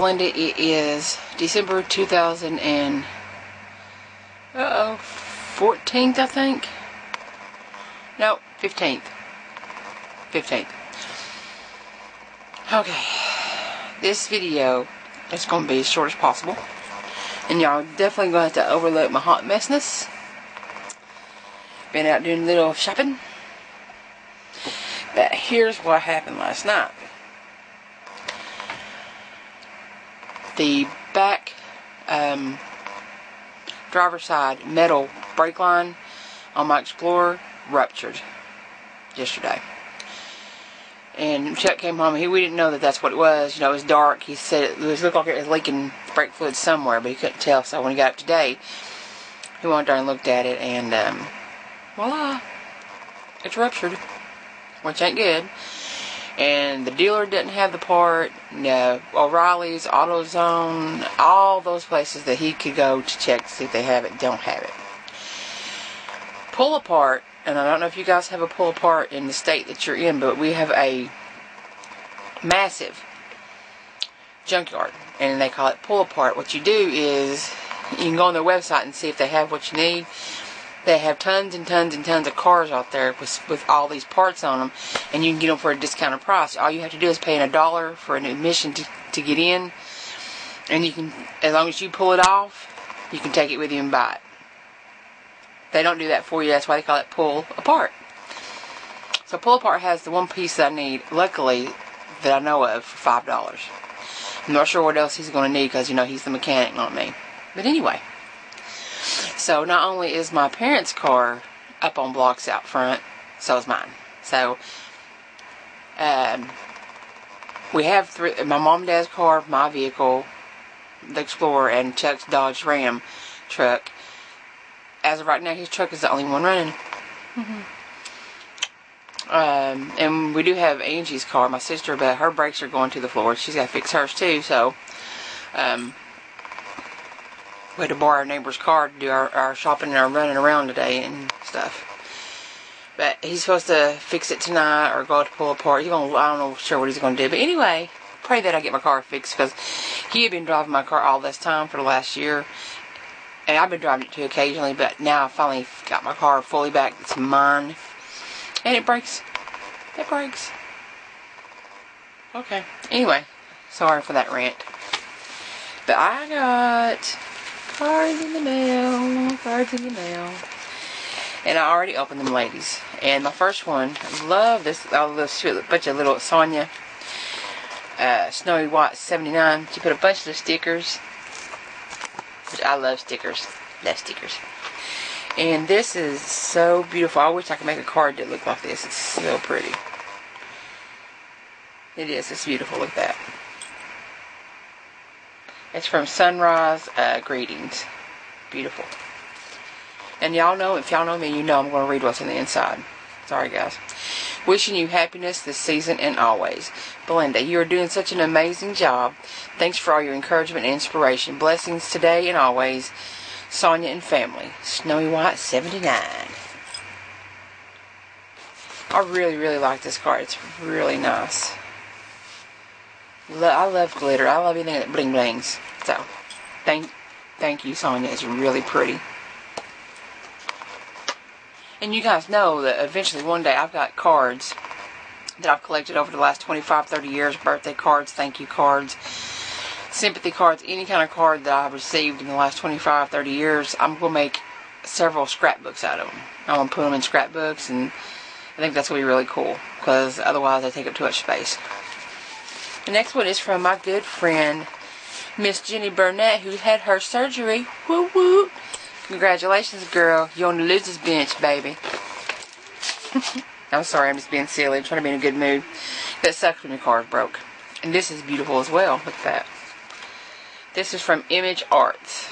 Belinda, it is December 2000 and uh oh, I think. No, 15th. 15th. Okay, this video is going to be as short as possible, and y'all definitely going to have to overlook my hot messness. Been out doing a little shopping. But here's what happened last night. The back um, driver's side metal brake line on my Explorer ruptured yesterday. And Chuck came home. He we didn't know that that's what it was. You know, it was dark. He said it, was, looked like it was leaking brake fluid somewhere, but he couldn't tell. So when he got up today, he went down and looked at it, and um, voila, it's ruptured, which ain't good. And the dealer didn't have the part. No, O'Reilly's, AutoZone, all those places that he could go to check to see if they have it, don't have it. Pull apart, and I don't know if you guys have a pull apart in the state that you're in, but we have a massive junkyard, and they call it pull apart. What you do is you can go on their website and see if they have what you need. They have tons and tons and tons of cars out there with, with all these parts on them, and you can get them for a discounted price. All you have to do is pay a dollar for an admission to, to get in, and you can, as long as you pull it off, you can take it with you and buy it. They don't do that for you. That's why they call it pull apart. So pull apart has the one piece that I need. Luckily, that I know of for five dollars. I'm not sure what else he's going to need because you know he's the mechanic, not me. But anyway, so not only is my parents' car up on blocks out front, so is mine. So um, we have three. My mom and dad's car, my vehicle, the Explorer, and Chuck's Dodge Ram truck as of right now, his truck is the only one running. Mm-hmm. Um, and we do have Angie's car, my sister, but her brakes are going to the floor. She's got to fix hers too. So, um, we had to borrow our neighbor's car to do our, our shopping and our running around today and stuff. But he's supposed to fix it tonight or go to pull apart. He's gonna, I don't know sure what he's going to do. But anyway, pray that I get my car fixed because he had been driving my car all this time for the last year and I've been driving it too occasionally, but now I finally got my car fully back. It's mine. And it breaks. It breaks. Okay. Anyway, sorry for that rant. But I got cards in the mail. Cards in the mail. And I already opened them, ladies. And my first one, I love this. Love this bunch of little Sonya uh, Snowy White 79. She put a bunch of the stickers Which I love stickers. Love stickers. And this is so beautiful. I wish I could make a card that looked like this. It's so pretty. It is. It's beautiful. Look at that. It's from Sunrise uh, Greetings. Beautiful. And y'all know, if y'all know me, you know I'm going to read what's on the inside. Sorry, guys. Wishing you happiness this season and always. Belinda, you are doing such an amazing job. Thanks for all your encouragement and inspiration. Blessings today and always. Sonya and family. Snowy White 79. I really, really like this card. It's really nice. I love glitter. I love anything that bling blings. So, thank, thank you, Sonya. It's really pretty. And you guys know that eventually one day I've got cards that I've collected over the last 25, 30 years birthday cards, thank you cards, sympathy cards, any kind of card that I've received in the last 25, 30 years. I'm going to make several scrapbooks out of them. I'm going to put them in scrapbooks, and I think that's going to be really cool because otherwise they take up too much space. The next one is from my good friend, Miss Jenni Burnett, who had her surgery. Woo woo! Congratulations, girl. You're on the loser's bench, baby. I'm sorry, I'm just being silly. I'm trying to be in a good mood. That sucks when your car is broke. And this is beautiful as well. Look at that. This is from Image Arts.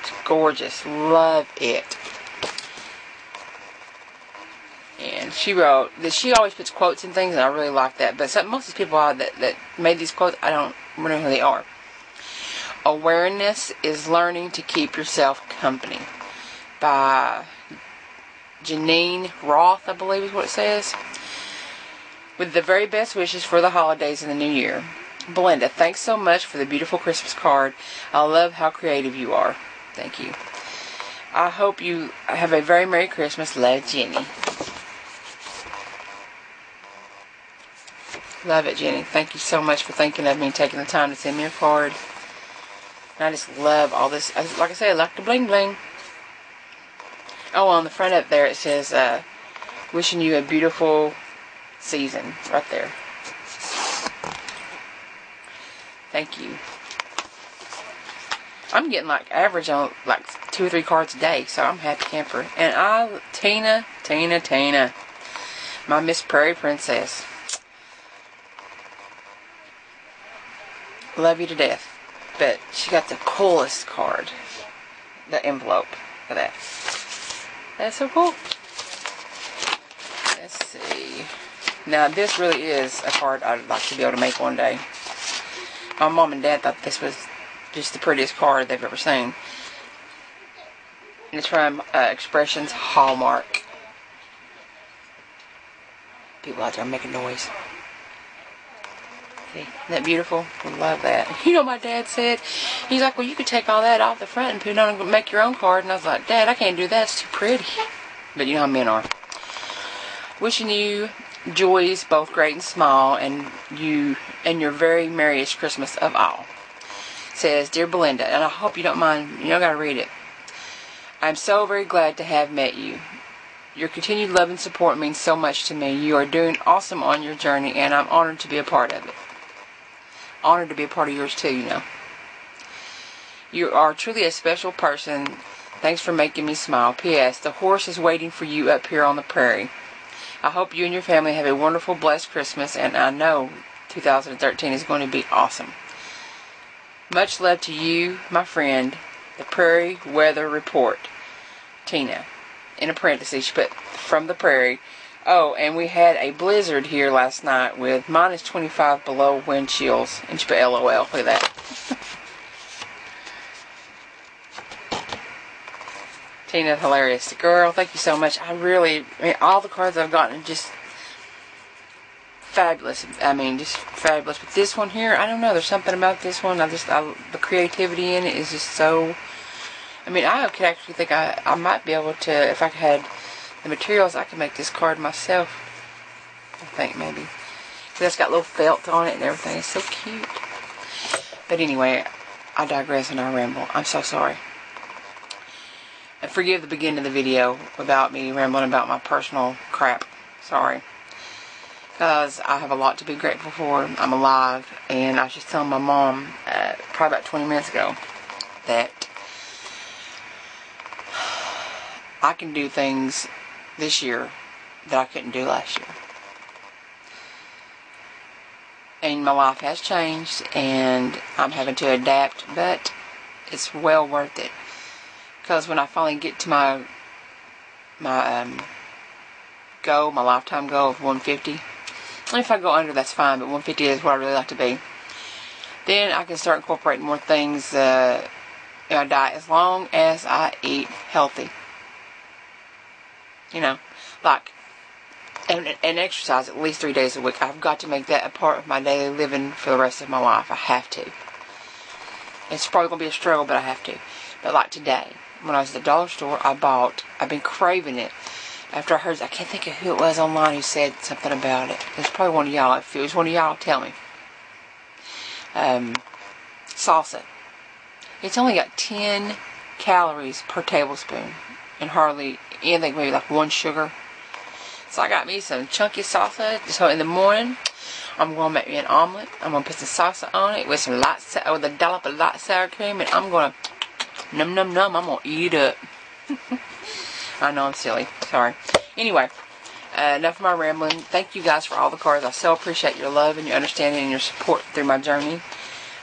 It's gorgeous. Love it. And she wrote that she always puts quotes and things, and I really like that. But some, most of these people that, that made these quotes, I don't remember who they are. Awareness is Learning to Keep Yourself Company by Geneen Roth, I believe is what it says. With the very best wishes for the holidays and the new year. Belinda, thanks so much for the beautiful Christmas card. I love how creative you are. Thank you. I hope you have a very Merry Christmas. Love, Jenni. Love it, Jenni. Thank you so much for thinking of me and taking the time to send me a card. And I just love all this. Like I say, I like the bling bling. Oh, on the front up there it says, uh, wishing you a beautiful season. Right there. Thank you. I'm getting like average on like two or three cards a day, so I'm happy camper. And I, Tina, Tina, Tina, my Miss Prairie Princess. Love you to death. But she got the coolest card. The envelope. for that. That's so cool. Let's see. Now, this really is a card I'd like to be able to make one day. My mom and dad thought this was just the prettiest card they've ever seen. And it's from uh, Expressions Hallmark. People out there making noise. Isn't that beautiful? I love that. You know my dad said, he's like, well, you could take all that off the front and put it on and make your own card. And I was like, Dad, I can't do that. It's too pretty. But you know how men are. Wishing you joys, both great and small, and you and your very merriest Christmas of all. says, Dear Belinda, and I hope you don't mind, you don't gotta read it. I'm so very glad to have met you. Your continued love and support means so much to me. You are doing awesome on your journey, and I'm honored to be a part of it. Honored to be a part of yours too, you know. You are truly a special person. Thanks for making me smile. P.S. The horse is waiting for you up here on the prairie. I hope you and your family have a wonderful, blessed Christmas, and I know 2013 is going to be awesome. Much love to you, my friend, the Prairie Weather Report, Tina. In a parenthesis, she put from the prairie. Oh, and we had a blizzard here last night with minus 25 below wind chills. And she put LOL. At that. Tina, hilarious. Girl, thank you so much. I really, I mean, all the cards I've gotten are just fabulous. I mean, just fabulous. But this one here, I don't know. There's something about this one. I just, I, the creativity in it is just so. I mean, I could actually think I, I might be able to, if I had the materials, I can make this card myself. I think maybe. Because it's got little felt on it and everything. It's so cute. But anyway, I digress and I ramble. I'm so sorry. And forgive the beginning of the video about me rambling about my personal crap. Sorry. Because I have a lot to be grateful for. I'm alive. And I was just telling my mom uh, probably about 20 minutes ago that I can do things this year that I couldn't do last year. And my life has changed and I'm having to adapt, but it's well worth it because when I finally get to my my um, goal, my lifetime goal of 150, and if I go under, that's fine, but 150 is what I really like to be. Then I can start incorporating more things uh, in my diet as long as I eat healthy. You know, like and, and exercise at least three days a week. I've got to make that a part of my daily living for the rest of my life. I have to. It's probably to be a struggle, but I have to. But like today, when I was at the dollar store, I bought, I've been craving it. After I heard, I can't think of who it was online who said something about it. It was probably one of y'all. If it was one of y'all, tell me. Um, salsa. It's only got 10 calories per tablespoon and hardly anything, maybe like one sugar. So I got me some chunky salsa. So in the morning, I'm to make me an omelet. I'm to put some salsa on it with some light, with a dollop of light sour cream, and I'm going to Num num num, I'm gonna eat it. I know I'm silly. Sorry. Anyway, uh, enough of my rambling. Thank you guys for all the cards. I so appreciate your love and your understanding and your support through my journey.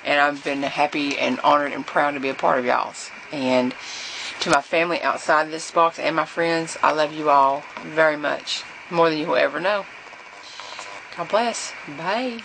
And I've been happy and honored and proud to be a part of y'all's. And to my family outside this box and my friends, I love you all very much. More than you will ever know. God bless. Bye.